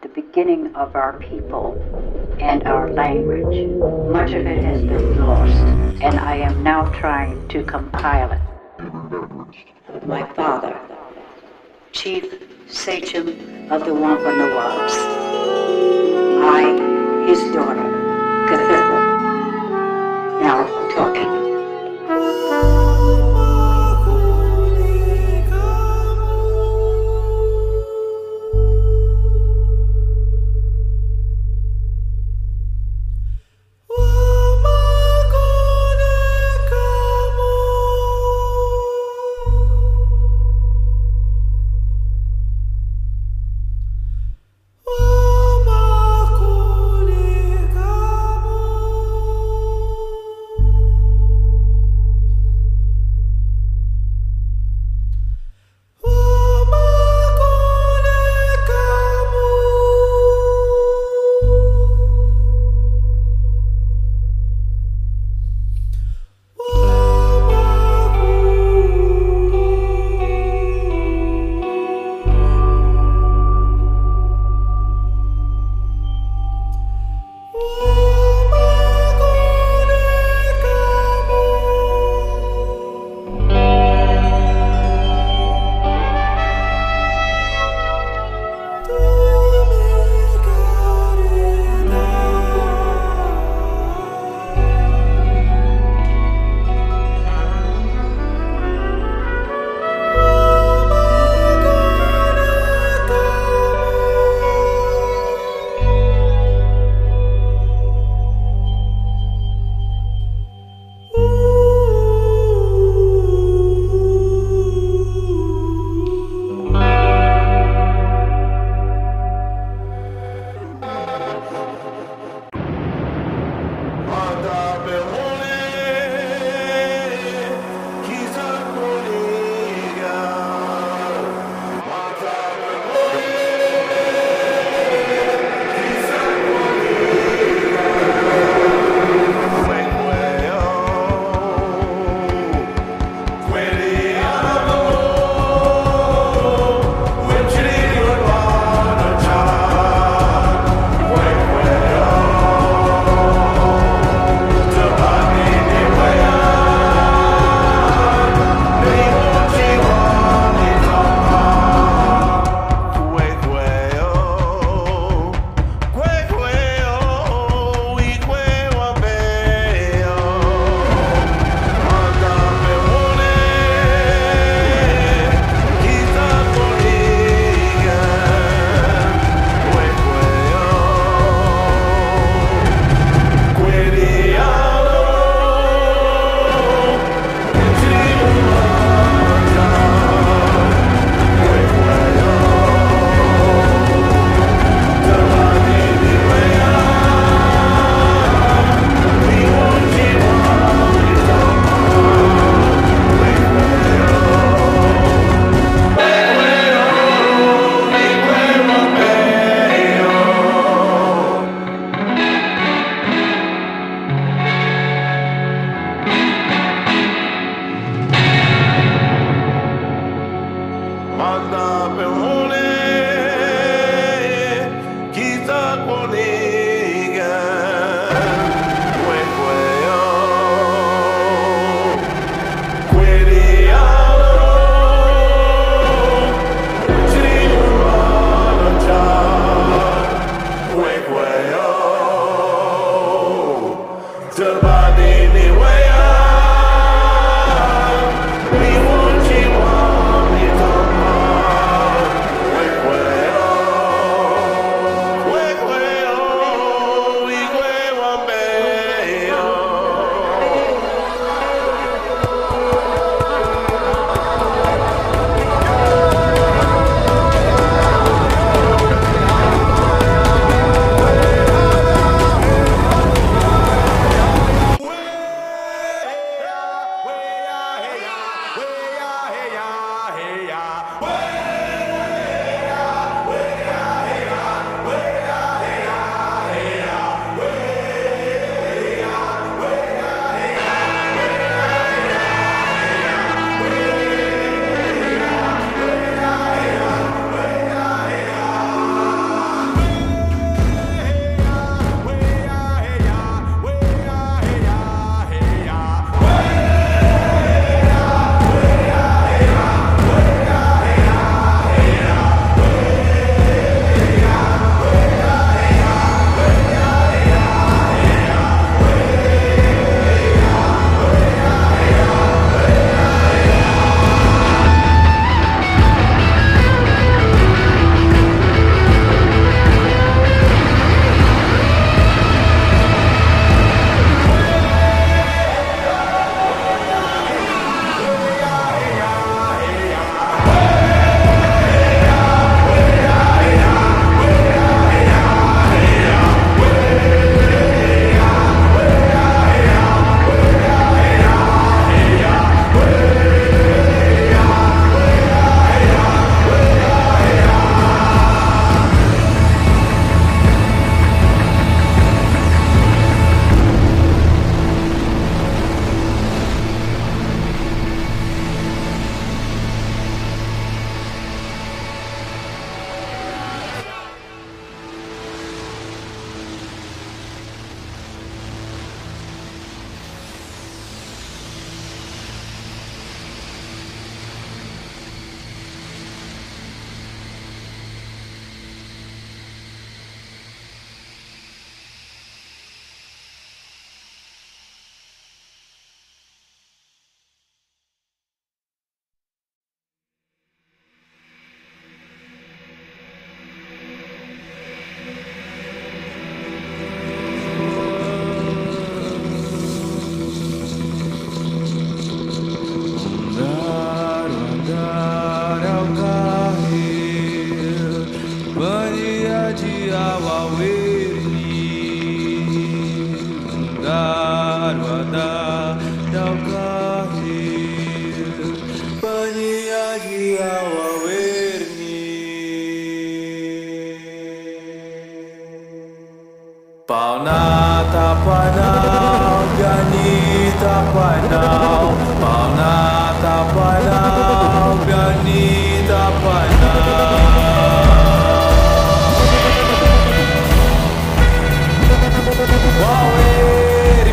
the beginning of our people and our language. Much of it has been lost, and I am now trying to compile it. My father, Chief Sachem of the Wampanoags. I, his daughter, Cthulhu. Now talking.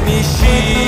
Mirar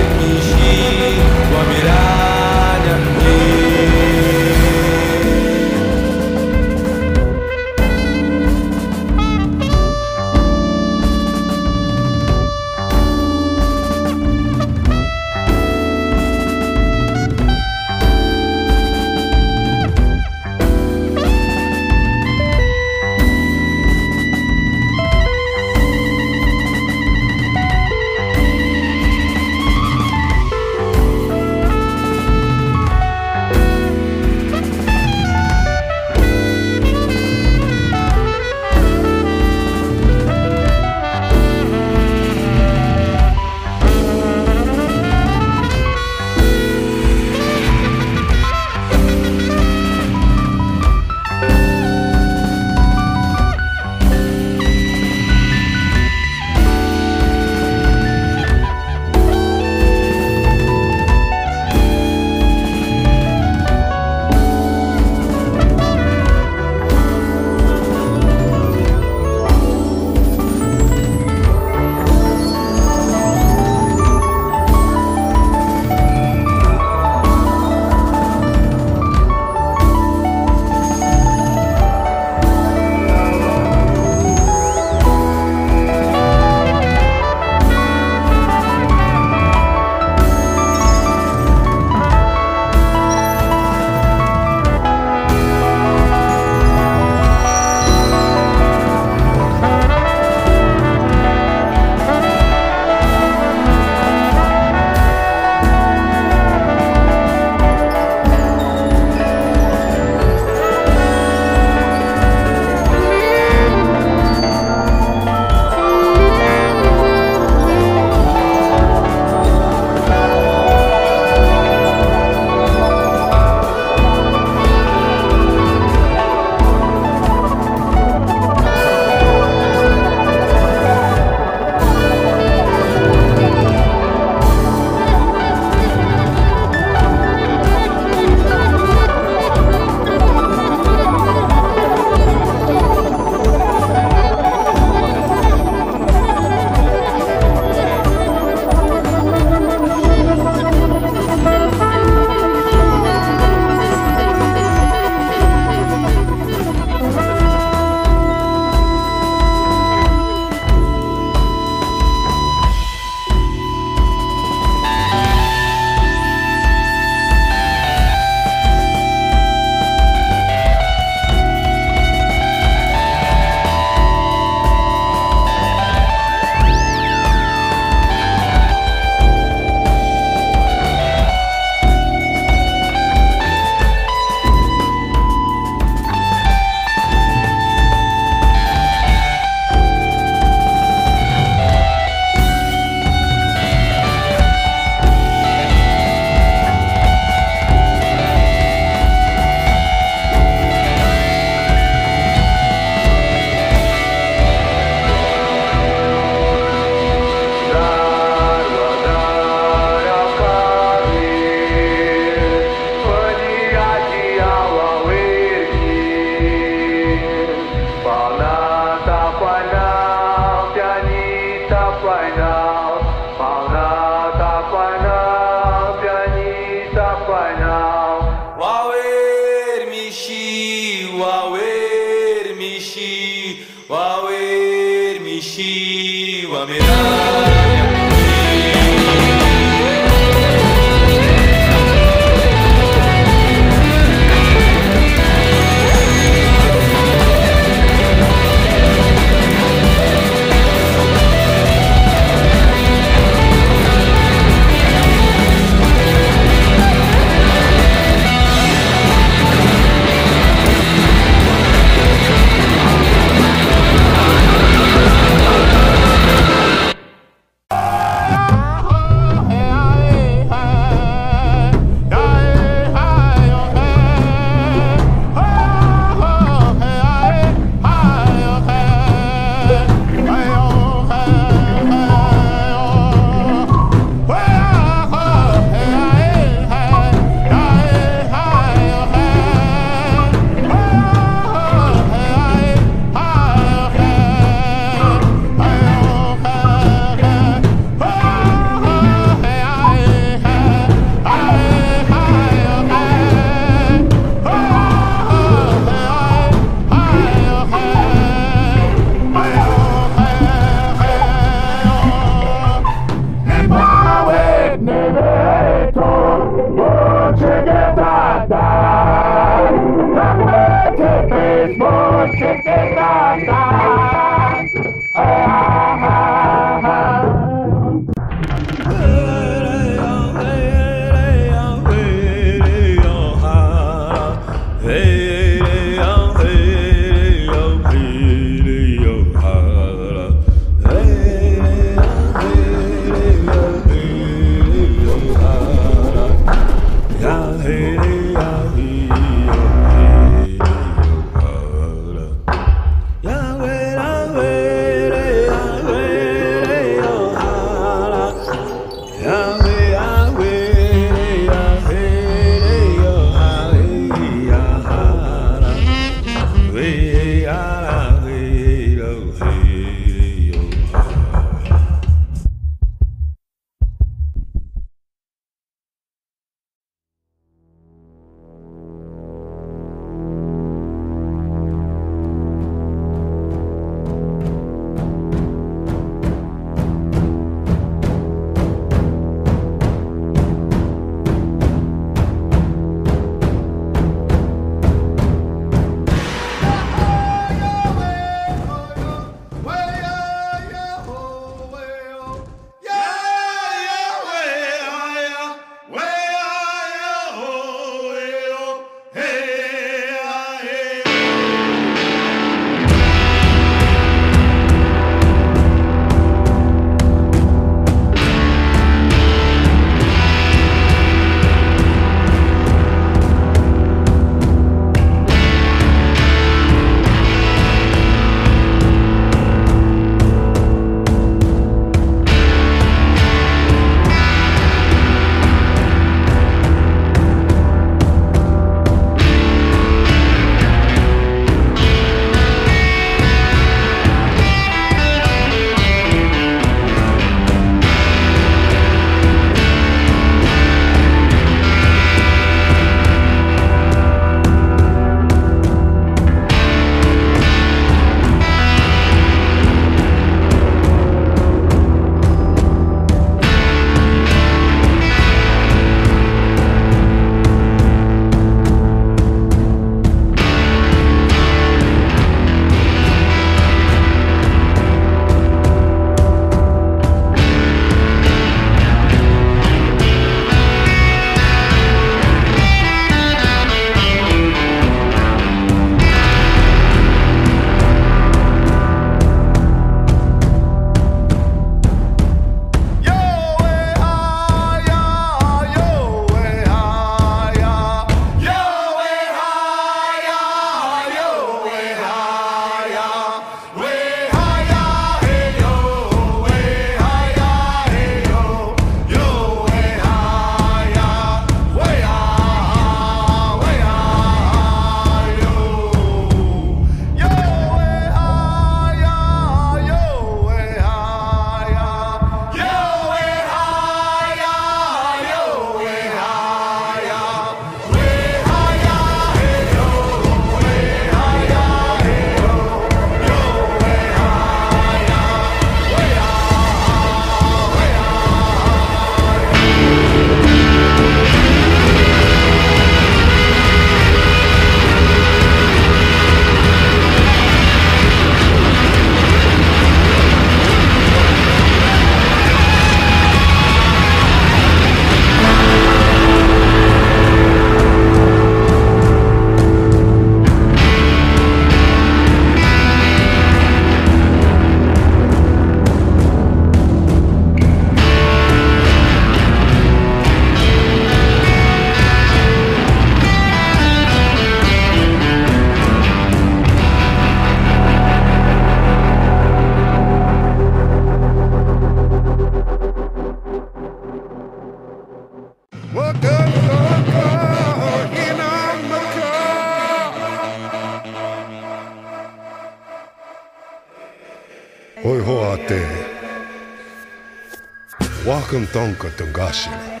tonka tongashila.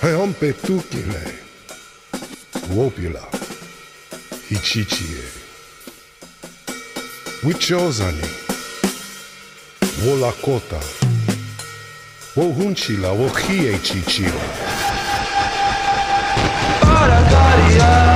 He ompe tukile. Wopila. Hichichie. Wichozani. Wolakota. Wohunchila. Wohie chichila. Paragaria.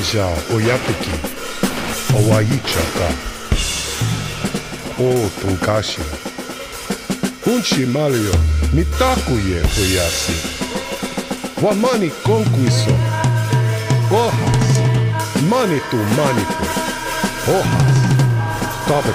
Wakaneja Oyateki Owaichaka O Tonkashira Hunchi Malio Mitakuye Oyasi Wamani Konkuiso Ohas Mani tu Maniku Ohas Tave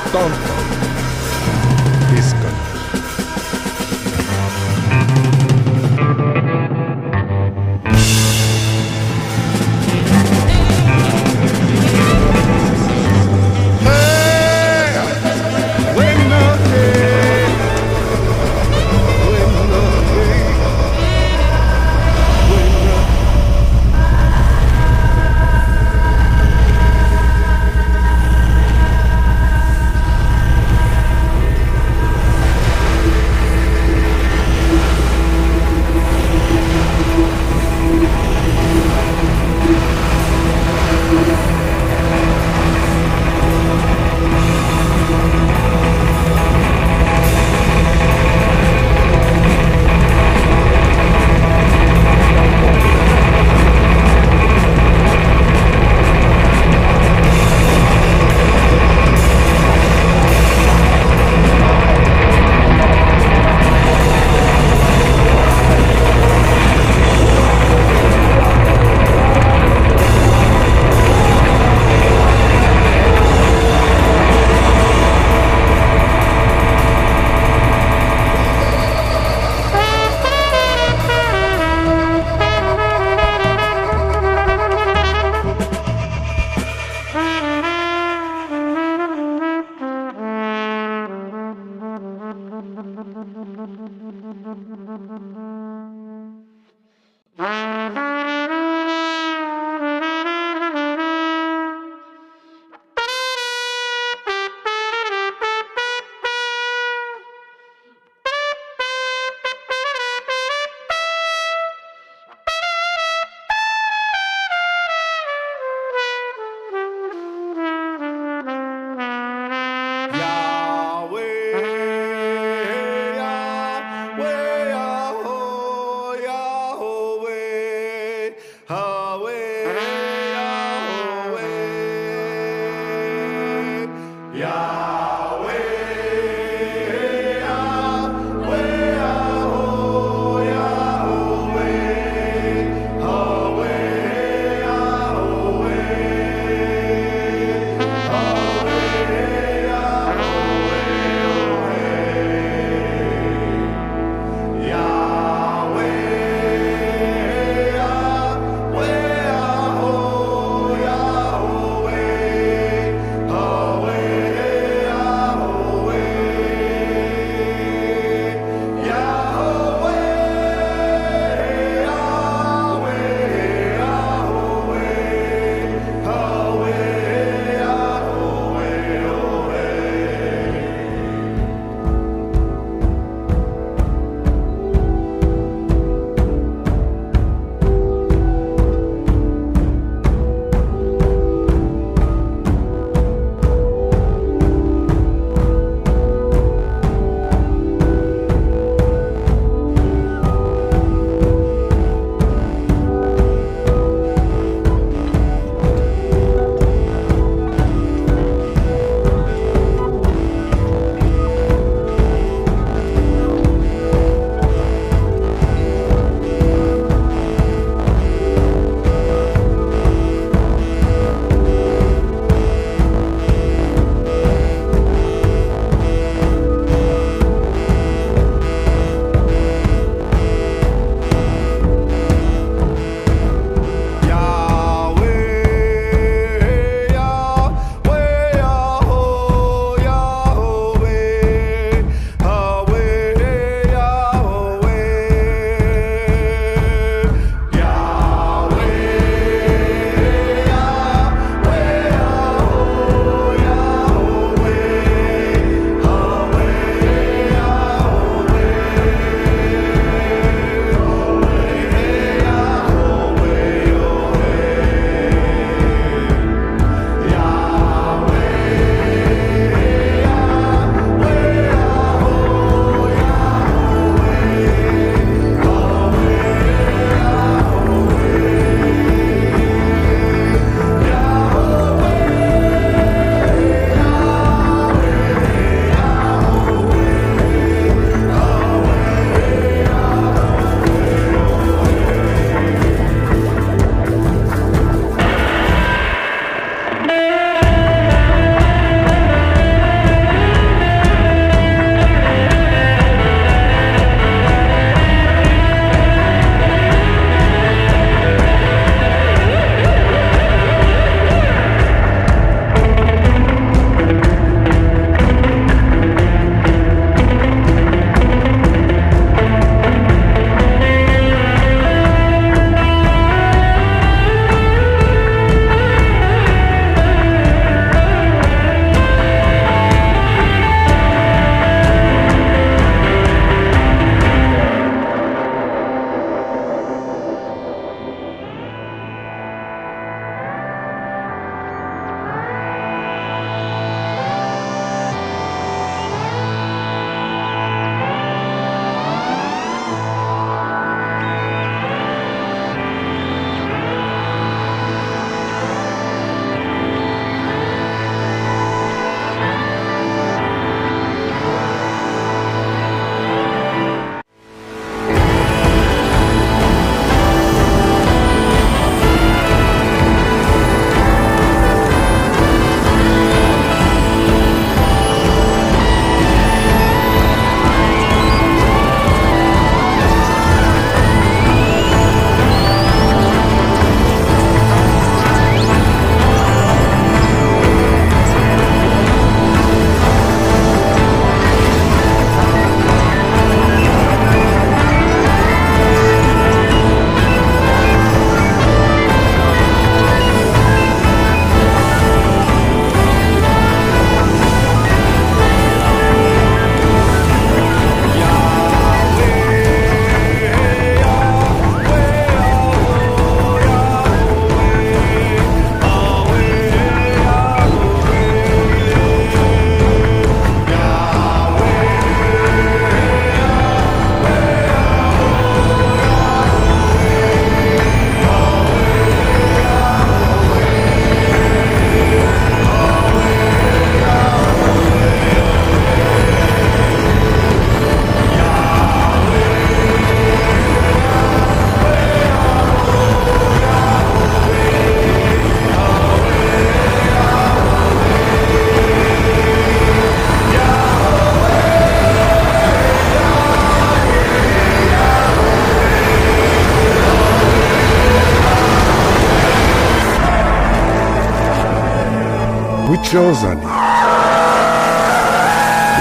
Wichozani.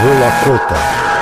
Rolakota.